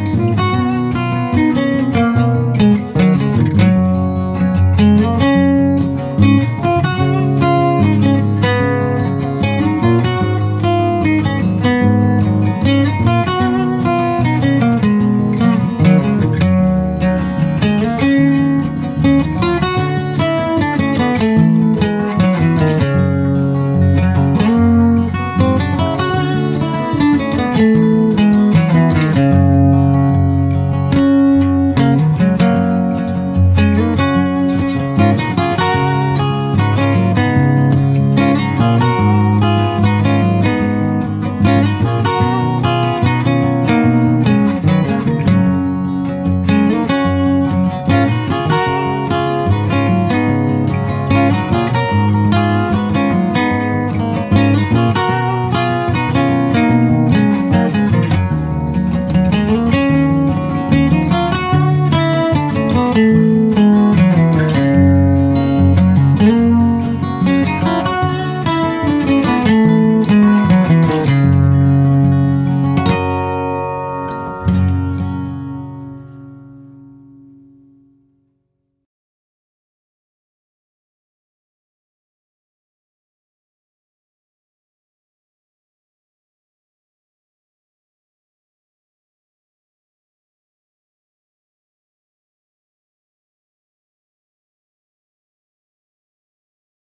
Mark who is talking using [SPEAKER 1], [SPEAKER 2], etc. [SPEAKER 1] you